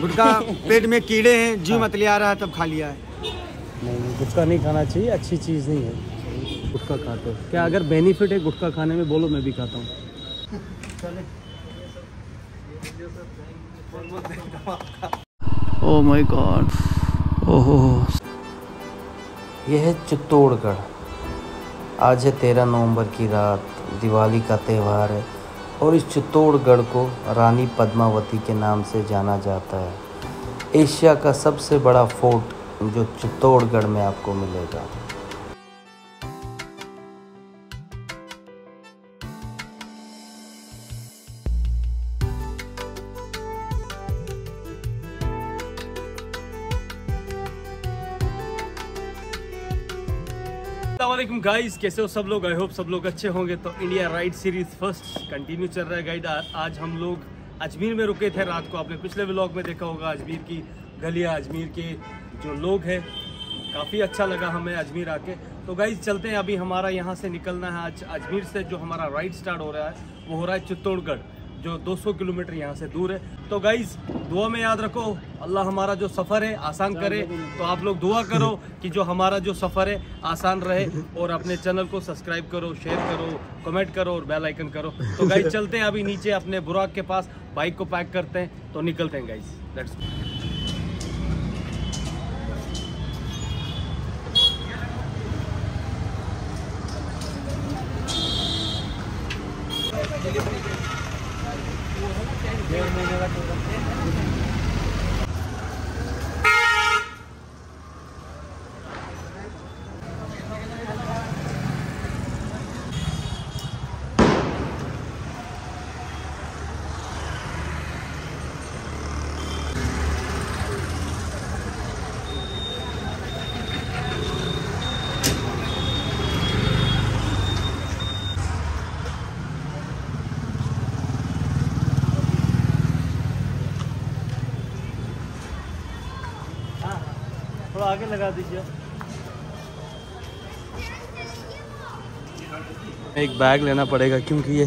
गुटखा पेट में कीड़े हैं जी मत ले आ रहा है तब खा लिया है। नहीं नहीं गुटखा नहीं खाना चाहिए अच्छी चीज़ नहीं है। गुटखा खाते हो। क्या अगर बेनिफिट है गुटखा खाने में बोलो मैं भी खाता हूँ। ओ माय गॉड ओहो यह है चित्तौड़गढ़। आज है तेरह नवंबर की रात दिवाली का त्यौहार है। और इस चित्तौड़गढ़ को रानी पद्मावती के नाम से जाना जाता है। एशिया का सबसे बड़ा फोर्ट जो चित्तौड़गढ़ में आपको मिलेगा। वालेकुम गाइस कैसे हो सब लोग? आई होप सब लोग अच्छे होंगे। तो India ride series first continue चल रहा है गाइड आज हम लोग अजमेर में रुके थे रात को। आपने पिछले व्लॉग में देखा होगा, अजमेर की गलियाँ, अजमेर के जो लोग हैं, काफ़ी अच्छा लगा हमें अजमेर आके। तो गाइज़ चलते हैं। अभी हमारा यहाँ से निकलना है आज अजमेर से, जो हमारा राइड स्टार्ट हो रहा है, वो हो रहा है चित्तौड़गढ़। जो 200 किलोमीटर यहाँ से दूर है। तो गाइज़ दुआ में याद रखो, अल्लाह हमारा जो सफ़र है, आसान करे। तो आप लोग दुआ करो कि जो हमारा जो सफ़र है, आसान रहे और अपने चैनल को सब्सक्राइब करो शेयर करो कमेंट करो और बेल आइकन करो। तो गाइज़ चलते हैं अभी नीचे अपने बुराक के पास बाइक को पैक करते हैं तो निकलते हैं गाइज़ लेट्स थोड़ा आगे लगा दीजिए। एक बैग लेना पड़ेगा क्योंकि ये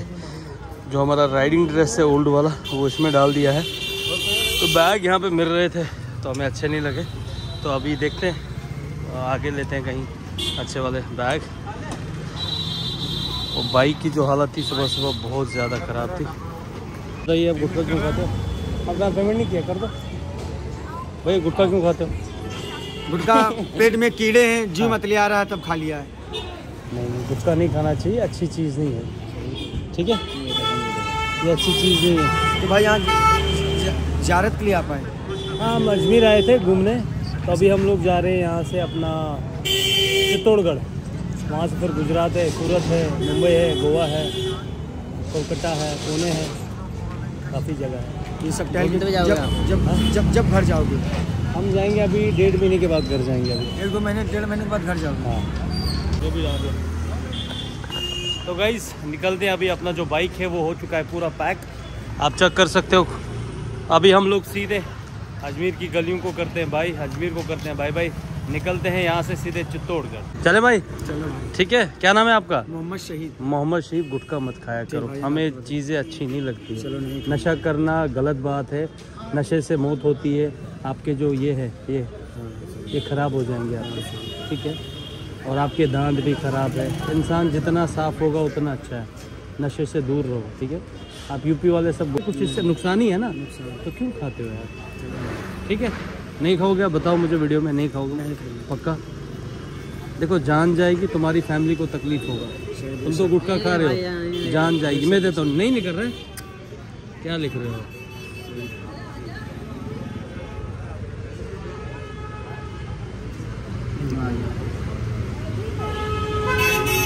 जो हमारा राइडिंग ड्रेस है ओल्ड वाला, वो इसमें डाल दिया है। तो बैग यहाँ पे मिल रहे थे तो हमें अच्छे नहीं लगे। तो अभी देखते हैं, आगे लेते हैं कहीं अच्छे वाले बैग और बाइक की जो हालत थी, सुबह सुबह बहुत ज़्यादा ख़राब थी। बताइए अब गुटखा क्यों खाते हो? अपना पेमेंट नहीं किया, कर दो। भाई गुटखा क्यों खाते हो? गुटखा पेट में कीड़े हैं जी मत ले आ रहा है तब खा लिया है। नहीं नहीं गुटखा नहीं खाना चाहिए अच्छी चीज़ नहीं है। ठीक है? ये अच्छी चीज़ नहीं है। तो भाई यहाँ ज- ज्यारत के लिए आप आए? हाँ हम अजमेर आए थे घूमने। तो अभी हम लोग जा रहे हैं यहाँ से अपना चित्तौड़गढ़। वहाँ से फिर गुजरात है सूरत है मुंबई है गोवा है कोलकाता है पुणे है। काफ़ी जगह है। ये सब जब जब जब घर जाओगे। हम जाएँगे अभी डेढ़ महीने के बाद घर जाएँगे अभी। एक दो महीने डेढ़ महीने के बाद घर जाओगे? हाँ। जो भी जाओगे तो गाइस निकलते हैं अभी अपना जो बाइक है वो हो चुका है पूरा पैक आप चेक कर सकते हो। अभी हम लोग सीधे अजमेर की गलियों को करते हैं भाई। अजमेर को करते हैं। भाई भाई निकलते हैं यहाँ से सीधे चित्तौड़गढ़। चले भाई। चलो भाई। ठीक है? क्या नाम है आपका? मोहम्मद शहीद। मोहम्मद शरीफ गुटखा मत खाया करो। हमें चीज़ें अच्छी नहीं लगती चलो नहीं। नशा करना गलत बात है। नशे से मौत होती है। आपके जो ये है, ये ये ख़राब हो जाएँगे आपके। ठीक है? और आपके दांत भी ख़राब है। इंसान जितना साफ़ होगा, उतना अच्छा है। नशे से दूर रहो, ठीक है? आप यूपी वाले सब कुछ इससे नुकसान ही है ना? तो क्यों खाते हो यार? ठीक है? नहीं खाओगे? बताओ मुझे वीडियो में, नहीं खाओगे? पक्का? देखो, जान जाएगी, तुम्हारी फैमिली को तकलीफ़ होगा। तुम तो गुटखा खा रहे हो। जान जाएगी। मैं देता हूँ। नहीं लिख रहे क्या लिख रहे हो?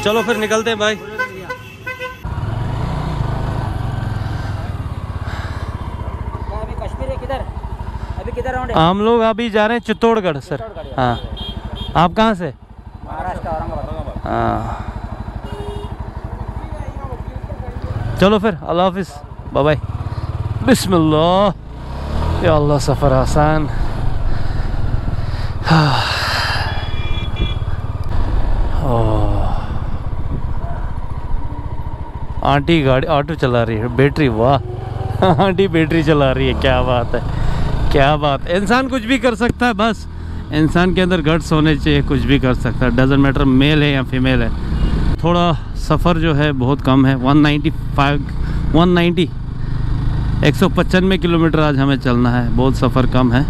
चलो फिर निकलते हैं भाई अभी कश्मीर है किधर? अभी किधर हम लोग अभी जा रहे हैं चित्तौड़गढ़ सर। हाँ। आप कहाँ से? महाराष्ट्र हाँ। चलो फिर अल्लाह हाफिज़। बाय बाय बिस्मिल्लाह। या अल्लाह सफ़र आसान। ओह। आंटी गाड़ी, ऑटो चला रही है। बैटरी, वाह। आंटी, बैटरी चला रही है, क्या बात है। क्या बात इंसान कुछ भी कर सकता है, बस। इंसान के अंदर गट्स होने चाहिए, कुछ भी कर सकता है। डजेंट मैटर मेल है या फीमेल है। थोड़ा सफ़र जो है, बहुत कम है। 195 190 एक सौ पचानवे किलोमीटर आज हमें चलना है। बहुत सफ़र कम है।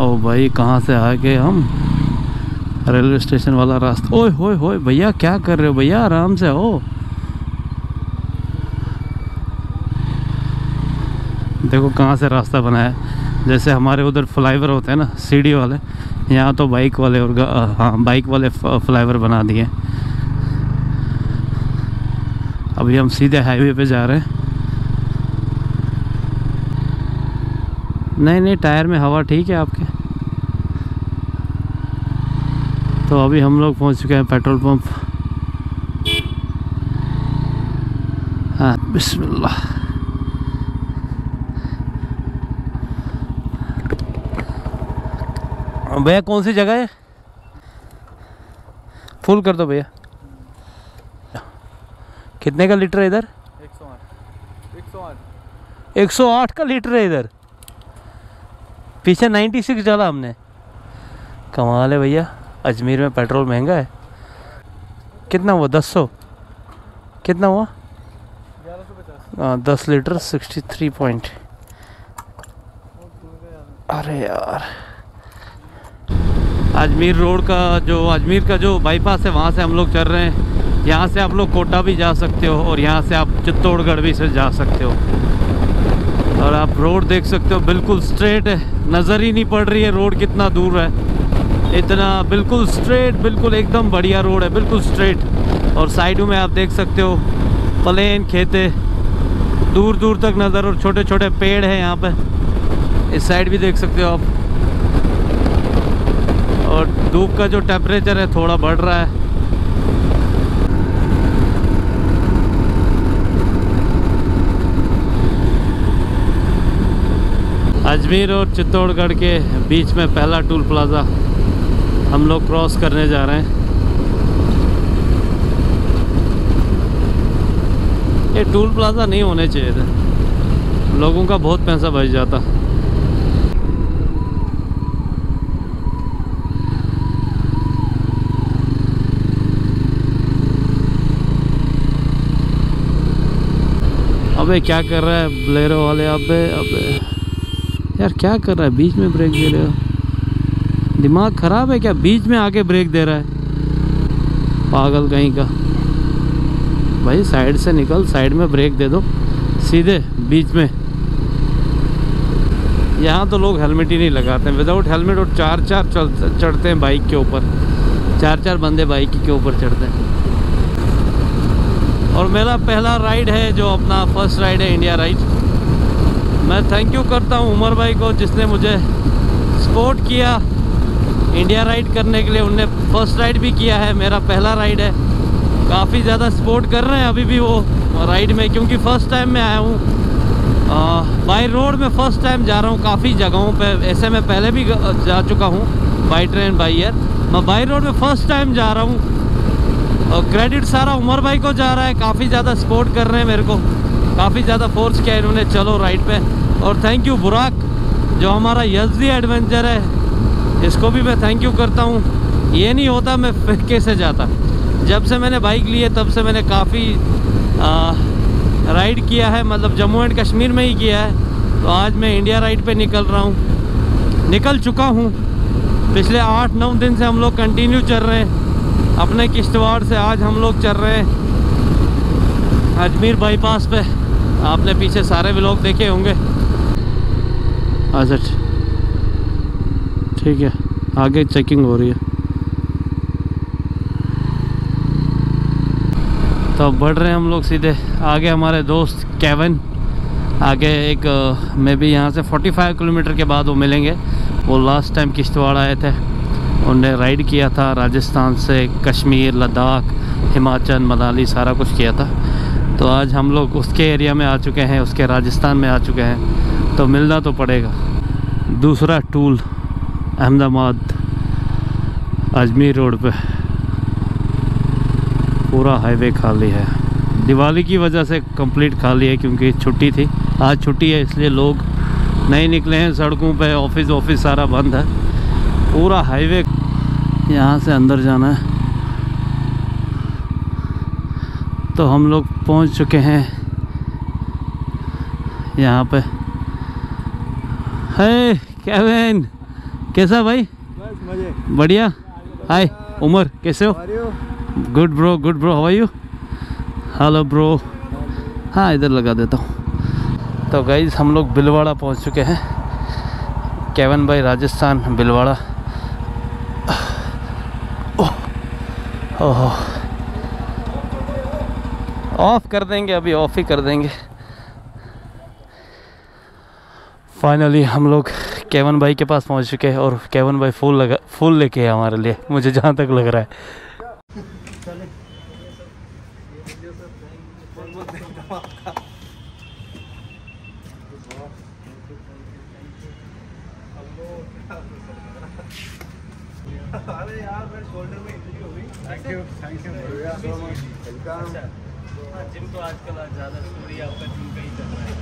ओ भाई, कहाँ से आ गए हम? रेलवे स्टेशन वाला रास्ता। ओए, होए होए, भैया, क्या कर रहे हो? भैया, आराम से हो देखो कहाँ से रास्ता बनाया है। जैसे हमारे उधर फ्लाईवर होते हैं ना, सीढ़ी वाले, यहाँ तो बाइक वाले और हाँ बाइक वाले फ्लाईवर बना दिए। अभी हम सीधे हाईवे पे जा रहे हैं। नहीं नहीं, टायर में हवा ठीक है आपके? तो अभी हम लोग पहुँच चुके हैं पेट्रोल पंप। हाँ बिस्मिल्लाह। भैया, कौन सी जगह है? फुल कर दो भैया। कितने का लीटर है इधर? 108 का लीटर है इधर। पीछे 96 डाला हमने। कमाल है भैया। अजमेर में पेट्रोल महँगा है? कितना हुआ? दस सौ? कितना हुआ? हाँ दस लीटर सिक्सटी थ्री पॉइंट। अरे यार। अजमेर रोड का जो, अजमेर का जो बाईपास है, वहाँ से हम लोग चल रहे हैं। यहाँ से आप लोग कोटा भी जा सकते हो और यहाँ से आप चित्तौड़गढ़ भी से जा सकते हो। और आप रोड देख सकते हो, बिल्कुल स्ट्रेट है। नज़र ही नहीं पड़ रही है रोड कितना दूर है। इतना बिल्कुल स्ट्रेट बिल्कुल एकदम बढ़िया रोड है, बिल्कुल स्ट्रेट और साइडों में आप देख सकते हो प्लेन खेते दूर दूर तक नज़र और छोटे छोटे पेड़ हैं यहाँ पे। इस साइड भी देख सकते हो आप। और धूप का जो टेम्परेचर है थोड़ा बढ़ रहा है। अजमेर और चित्तौड़गढ़ के बीच में पहला टूल प्लाज़ा। हम लोग क्रॉस करने जा रहे हैं। ये टूल प्लाज़ा नहीं होने चाहिए थे। लोगों का बहुत पैसा बच जाता। अबे क्या कर रहा है? ब्लेरो वाले, अबे अबे। यार क्या कर रहा है? बीच में ब्रेक दे रहे हो। दिमाग ख़राब है क्या? बीच में आके ब्रेक दे रहा है। पागल कहीं का। भाई साइड से निकल साइड में ब्रेक दे दो। सीधे बीच में। यहाँ तो लोग हेलमेट ही नहीं लगाते हैं। विदाउट हेलमेट और चार चार चढ़ते हैं बाइक के ऊपर। चार चार बंदे बाइक के ऊपर चढ़ते हैं। और मेरा पहला राइड है जो अपना फ़र्स्ट राइड है इंडिया राइड मैं थैंक यू करता हूँ उमर भाई को जिसने मुझे सपोर्ट किया। इंडिया राइड करने के लिए उनने फ़र्स्ट राइड भी किया है, मेरा पहला राइड है। काफ़ी ज़्यादा सपोर्ट कर रहे हैं अभी भी वो राइड में, क्योंकि फ़र्स्ट टाइम मैं आया हूँ। बाई रोड में फ़र्स्ट टाइम जा रहा हूँ, काफ़ी जगहों पे, ऐसे मैं पहले भी जा चुका हूँ बाई ट्रेन बाई एयर मैं बाई रोड में फ़र्स्ट टाइम जा रहा हूँ। और क्रेडिट सारा उमर भाई को जा रहा है, काफ़ी ज़्यादा सपोर्ट कर रहे हैं मेरे को। काफ़ी ज़्यादा फोर्स किया इन्होंने, चलो राइड पे। और थैंक यू बुराक, जो हमारा यजदी एडवेंचर है इसको भी मैं थैंक यू करता हूँ। ये नहीं होता मैं कैसे जाता। जब से मैंने बाइक ली है, तब से मैंने काफ़ी राइड किया है मतलब जम्मू एंड कश्मीर में ही किया है। तो आज मैं इंडिया राइड पे निकल रहा हूँ। निकल चुका हूँ। पिछले आठ, नौ दिन से हम लोग कंटिन्यू चल रहे हैं। अपने किश्तवाड़ से आज हम लोग चल रहे हैं। अजमेर बाईपास पे। आपने पीछे सारे व्लॉग देखे होंगे। अच्छा ठीक है, आगे चेकिंग हो रही है। तो बढ़ रहे हैं हम लोग सीधे। आगे हमारे दोस्त केवन आगे एक मे भी यहाँ से 45 किलोमीटर के बाद वो मिलेंगे। वो लास्ट टाइम किश्तवाड़ आए थे। उनने राइड किया था राजस्थान से कश्मीर, लद्दाख, हिमाचल, मनाली, सारा कुछ किया था। तो आज हम लोग उसके एरिया में आ चुके हैं, उसके राजस्थान में आ चुके हैं। तो मिलना तो पड़ेगा। दूसरा टूल अहमदाबाद, अजमेर रोड पे पूरा हाईवे खाली है। दिवाली की वजह से कंप्लीट खाली है क्योंकि छुट्टी थी। आज छुट्टी है, इसलिए लोग नहीं निकले हैं सड़कों पे, ऑफ़िस ऑफ़िस सारा बंद है। पूरा हाईवे यहाँ से अंदर जाना है। तो हम लोग पहुँच चुके हैं यहाँ पे। है केविन कैसा भाई? बस मज़े। बढ़िया। हाय उमर कैसे हो? Good bro good bro how are you hello bro हाँ इधर लगा देता हूँ। तो गाइज़ हम लोग बिलवाड़ा पहुँच चुके हैं। केवन भाई राजस्थान बिलवाड़ा। ओह ऑफ़ कर देंगे अभी ऑफ़ ही कर देंगे। फाइनली हम लोग केवन भाई के पास पहुँच चुके हैं और केवन भाई फूल लगा फूल लेके है हमारे लिए मुझे जहाँ तक लग रहा है। जिम तो आजकल ज़्यादा स्टोरी आपका जिम का ही चल रहा है।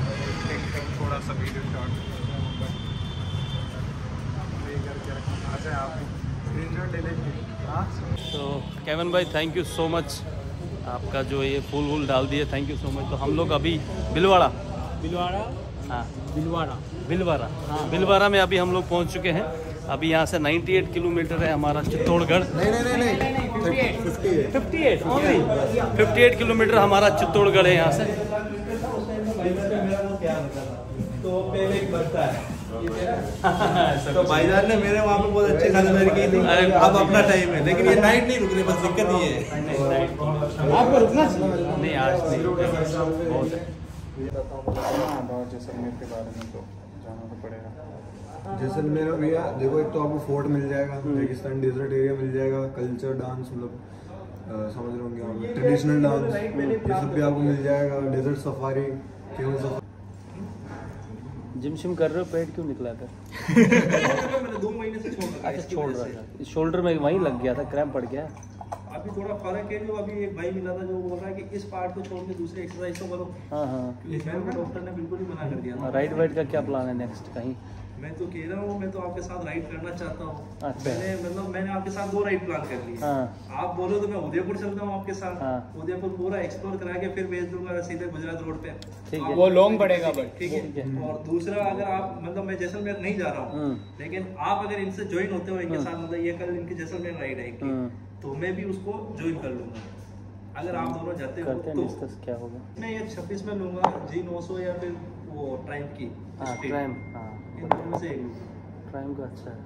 थोड़ा सा वीडियो शॉट तो केवन भाई थैंक यू सो मच आपका जो ये फूल वूल डाल दिए थैंक यू सो मच तो हम लोग अभी बिलवाड़ा? बिलवाड़ा? हाँ। बिलवाड़ा। बिलवाड़ा। हाँ। बिलवाड़ा में अभी हम लोग पहुँच चुके हैं। अभी यहाँ से 98 किलोमीटर है हमारा चित्तौड़गढ़। नहीं नहीं नहीं नहीं फिफ्टी है 58 58 किलोमीटर हमारा चित्तौड़गढ़ है यहाँ से तो पहले एक बढ़ता है तो भाईजान ने मेरे वहाँ पे बहुत अच्छी खासी की थी। अब अपना टाइम है। लेकिन ये नाइट नहीं रुक रही बस दिक्कत ये है। आपको रुकना? नहीं आज नहीं। जैसलमेर के बारे में तो जाना तो पड़ेगा। जैसलमेर में भैया देखो एक तो आपको फोर्ट मिल जाएगा रेगिस्तान डेजर्ट एरिया मिल जाएगा कल्चर डांस मतलब समझ रहे होंगे ट्रेडिशनल डांस ये सब भी आपको मिल जाएगा। डेजर्ट सफारी केवल सफारी जिम शिम कर रहे हो पेट क्यों निकला कर दो महीने से छोड़ रखा है अच्छा इसकी छोड़ रहा था। शोल्डर में वहीं लग गया था क्रैम्प पड़ गया। अभी थोड़ा फ़र्क है जो अभी एक भाई मिला था जो बोल रहा है कि इस पार्ट को छोड़ के दूसरे एक्सरसाइज तो करो। हाँ हाँ। डॉक्टर ने बिल्कुल ही मना कर दिया राइट वाइट का क्या प्लान है नेक्स्ट कहीं मैं तो कह रहा हूँ मैं तो आपके साथ राइड करना चाहता हूँ अच्छा। मैंने मतलब मैंने आपके साथ दो राइड प्लान कर लिए हाँ आप बोलो तो मैं उदयपुर चलता हूँ आपके साथ हाँ। उदयपुर पूरा एक्सप्लोर करा के फिर भेज दूँगा सीधे गुजरात रोड पे ठीक है। वो लॉन्ग पड़ेगा बट ठीक है। है और दूसरा अगर आप मतलब मैं जैसलमेर नहीं जा रहा हूँ हम्म। लेकिन आप अगर इनसे ज्वाइन होते हो इनके साथ मतलब ये कल इनकी जैसलमेर राइड है हम्म। तो मैं भी उसको ज्वाइन कर लूँगा अगर आप दोनों जाते हो तो डिस्कस क्या होगा मैं ये छब्बीस में लूँगा जी नौ सौ या फिर वो ट्राइम की हाँ। क्राइम हाँ इन दोनों में से एक लूँगा क्राइम का अच्छा है।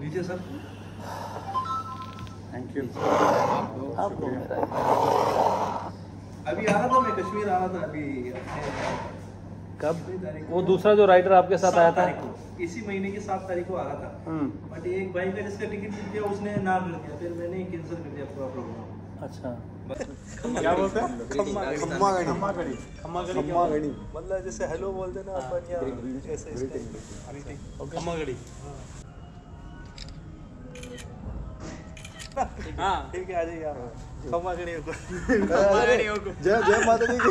लीजिए सर। थैंक यू आपको अभी आ रहा था मैं कश्मीर आ रहा था अभी। कब? वो दूसरा जो राइडर आपके साथ आया था? इसी महीने की सात तारीख को आ रहा था। हम्म। बट एक भाई का जिसका टिकट बुक किया उसने ना कर दिया। फिर मैंने कैंसिल कर दिया पूरा प्रोग्राम अच्छा। क्या बोलते हैं? खम्मा खम्मा खम्मा गणी खम्मा गड़ी खम्मा गणी मतलब जैसे हेलो बोलते ना अपन या ऐसे ओके खम्मा गड़ी हाँ। ठीक है आ जाइए आप। खम्मा गणी को। जय। जय माता दी की।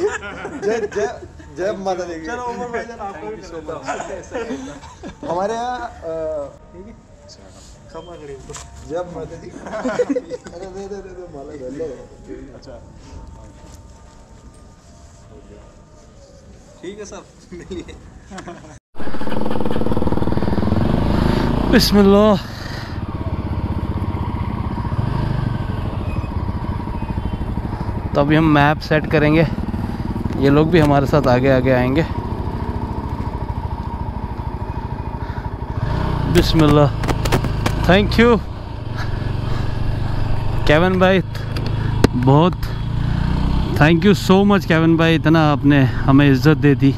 जय जय जय माता दी की। चलो उमर भाईजान आपको भी हमारे यहाँ अ, खम्मा गणी को। जय माता दी अरे दे दे दे दे माला धर लो। अच्छा। ठीक है सर मिलिए। बिस्मिल्लाह। तो अभी हम मैप सेट करेंगे। ये लोग भी हमारे साथ आगे आगे आएँगे। बिस्मिल्लाह। थैंक यू केवन भाई, बहुत thank you so much Kevan भाई, इतना आपने हमें इज़्ज़त दे दी।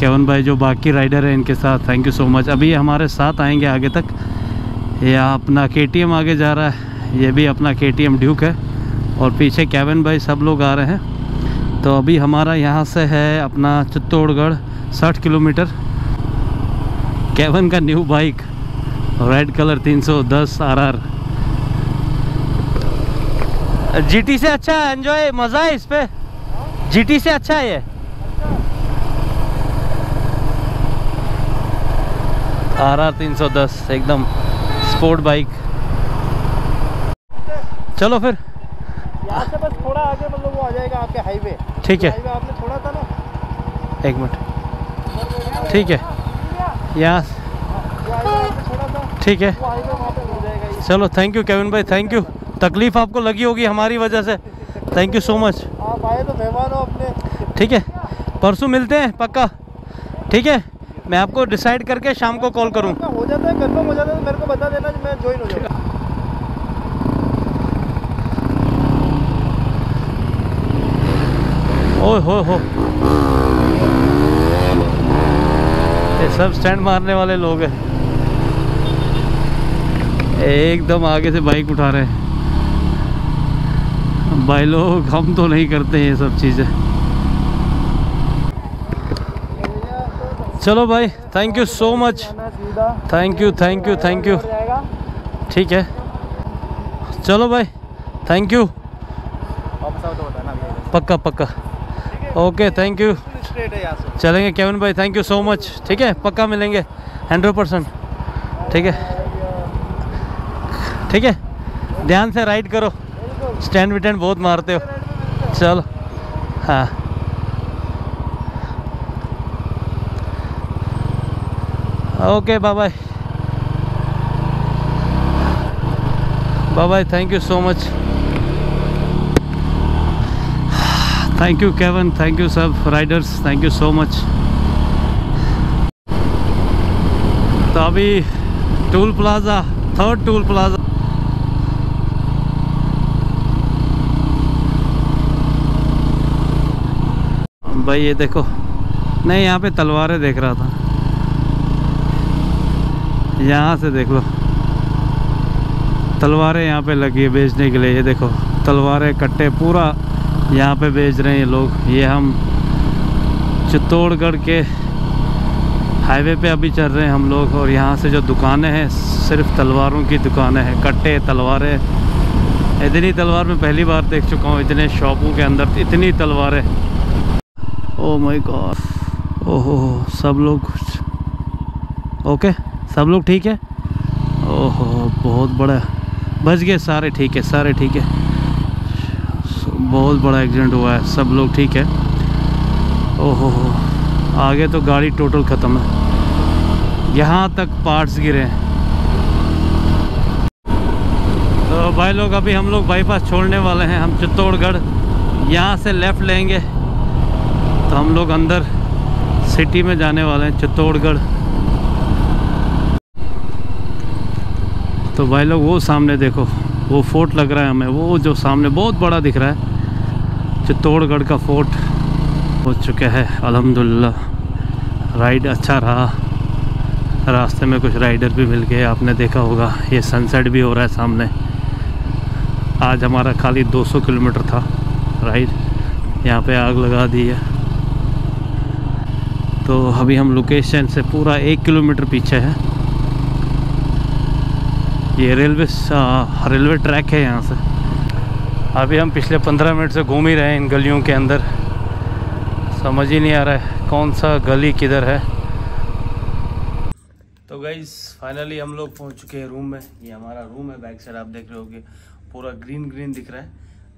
केवन भाई जो बाकी राइडर हैं, इनके साथ थैंक यू सो मच अभी हमारे साथ आएँगे आगे तक। ये अपना के आगे जा रहा है। ये भी अपना के ड्यूक है। और पीछे केवन भाई सब लोग आ रहे हैं। तो अभी हमारा यहाँ से है अपना चित्तौड़गढ़ 60 किलोमीटर। केवन का new bike red colour 310 RR GT से अच्छा है एंजॉय मज़ा है इस पे। जीटी से अच्छा है ये। आर आर तीन सौ दस एकदम स्पोर्ट बाइक चलो फिर। यहाँ से बस थोड़ा आगे मतलब वो आ जाएगा आपके हाईवे ठीक है। हाईवे आपने छोड़ा था ना। एक मिनट। ठीक है। यहाँ ठीक है। चलो थैंक यू केविन भाई थैंक यू तकलीफ़ आपको लगी होगी हमारी वजह से। थैंक यू सो मच आप आए तो मेहमान हो अपने। ठीक है। परसों मिलते हैं पक्का। ठीक है। मैं आपको डिसाइड करके शाम को कॉल करूँ। हो जाता है कंफर्म हो जाता है तो मेरे को बता देना मैं ज्वाइन हो जाऊँगा ओए हो हो। ये सब स्टैंड मारने वाले लोग हैं। एकदम आगे से बाइक उठा रहे हैं। भाई लोग, हम तो नहीं करते ये सब चीज़ें। चलो भाई thank you so much thank you thank you thank you ठीक है। चलो भाई थैंक यू पक्का पक्का। ओके थैंक यू चलेंगे केविन भाई थैंक यू सो मच ठीक है, पक्का मिलेंगे। हंड्रेड परसेंट ठीक है। ठीक है। ध्यान से राइड करो। स्टैंड विटैंड बहुत मारते हो। चल। हाँ। Okay bye bye bye thank you so much thank you Kevin thank you सब riders thank you so much तो अभी toll plaza third toll plaza. भाई, ये देखो। नहीं, यहाँ पे तलवारें देख रहा था। यहाँ से देख लो। तलवारें यहाँ पे लगी है बेचने के लिए। ये देखो, तलवारें कट्टे पूरा यहाँ पे बेच रहे हैं ये लोग। ये हम चित्तौड़गढ़ के हाईवे पे अभी चल रहे हैं हम लोग, और यहाँ से जो दुकानें हैं, सिर्फ़ तलवारों की दुकानें हैं। कट्टे, तलवारें। इतनी तलवार मैं पहली बार देख चुका हूँ, इतने शॉपों के अंदर। इतनी तलवारें। ओ माय गॉड ओहो सब लोग ओके सब लोग ठीक है? ओहो बहुत बड़ा। बच गए सारे ठीक है, सारे ठीक है। बहुत बड़ा एक्सीडेंट हुआ है, सब लोग ठीक है। ओहो आगे तो गाड़ी टोटल ख़त्म है। यहाँ तक पार्ट्स गिरे हैं। तो भाई लोग, अभी हम लोग बाईपास छोड़ने वाले हैं, हम चित्तौड़गढ़। यहाँ से लेफ़्ट लेंगे। तो हम लोग अंदर सिटी में जाने वाले हैं, चित्तौड़गढ़। तो भाई लोग, वो सामने देखो, वो फोर्ट लग रहा है हमें, वो जो सामने बहुत बड़ा दिख रहा है, चित्तौड़गढ़ का फोर्ट हो चुका है अल्हम्दुलिल्लाह राइड अच्छा रहा। रास्ते में कुछ राइडर भी मिल गए, आपने देखा होगा, ये सनसेट भी हो रहा है सामने। आज हमारा खाली 200 किलोमीटर था राइड, यहाँ पे आग लगा दी है। तो अभी हम लोकेशन से पूरा एक किलोमीटर पीछे है। ये रेलवे रेलवे ट्रैक है यहाँ से। अभी हम पिछले पंद्रह मिनट से घूम ही रहे हैं इन गलियों के अंदर। समझ ही नहीं आ रहा है कौन सा गली किधर है। तो गाइज़ फाइनली हम लोग पहुँच चुके हैं रूम में। ये हमारा रूम है बैक साइड आप देख रहे होगे। पूरा ग्रीन ग्रीन दिख रहा है।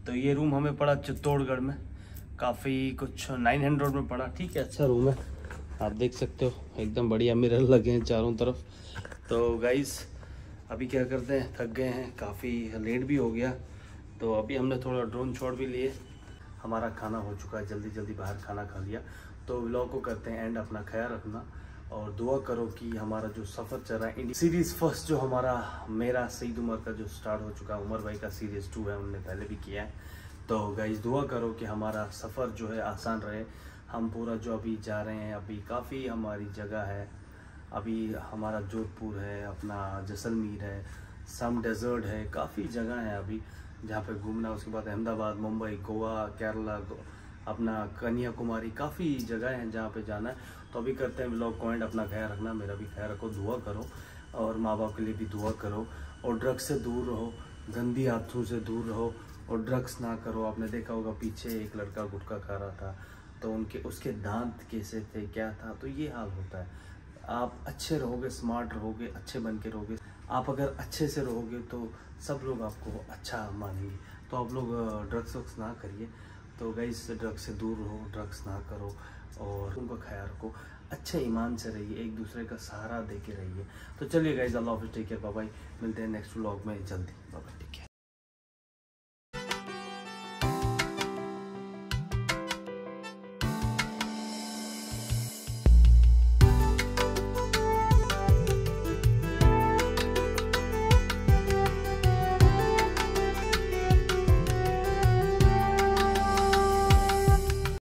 तो ये रूम हमें पड़ा चित्तौड़गढ़ में। काफ़ी कुछ 900 में पड़ा। ठीक है अच्छा रूम है। आप देख सकते हो, एकदम बढ़िया मिरर लगे हैं चारों तरफ़। तो गाइज़ अभी क्या करते हैं? थक गए हैं, काफ़ी लेट भी हो गया। तो अभी हमने थोड़ा ड्रोन छोड़ भी लिए। हमारा खाना हो चुका है, जल्दी जल्दी बाहर खाना खा लिया। तो व्लॉग को करते हैं एंड अपना ख्याल रखना। और दुआ करो कि हमारा जो सफ़र चल रहा है इंडिया सीरीज़ फ़र्स्ट जो हमारा, मेरा, सईद उमर का जो स्टार्ट हो चुका है, उमर भाई का सीरीज़ टू है उनने पहले भी किया है। तो गाइज़ दुआ करो कि हमारा सफ़र जो है आसान रहे। हम पूरा जो अभी जा रहे हैं, अभी काफ़ी हमारी जगह है। अभी हमारा जोधपुर है, अपना जैसलमेर है सम डेजर्ट है, काफ़ी जगह है अभी, जहाँ पे घूमना। उसके बाद अहमदाबाद, मुंबई, गोवा, केरला अपना कन्याकुमारी, काफ़ी जगह हैं जहाँ पे जाना है। तो अभी करते हैं ब्लॉग पॉइंट अपना ख्याल रखना। मेरा भी ख्याल रखो, दुआ करो और माँ बाप के लिए भी दुआ करो और ड्रग्स से दूर रहो, गंदी आदतों से दूर रहो और ड्रग्स ना करो। आपने देखा होगा, पीछे एक लड़का गुटखा खा रहा था। तो उनके, उसके दांत कैसे थे, क्या था? तो ये हाल होता है। आप अच्छे रहोगे स्मार्ट रहोगे, अच्छे बन के रहोगे। आप अगर अच्छे से रहोगे तो सब लोग आपको अच्छा मानेंगे। तो आप लोग ड्रग्स वग्स ना करिए। तो गाइस ड्रग्स से दूर रहो ड्रग्स ना करो और उनका ख्याल रखो। अच्छे ईमान से रहिए, एक दूसरे का सहारा दे के रहिए। तो चलिए गाइज़ अल्लाह हाफिज़ टेक केयर बाय मिलते हैं नेक्स्ट व्लॉग में जल्दी। बाबा टेक केयर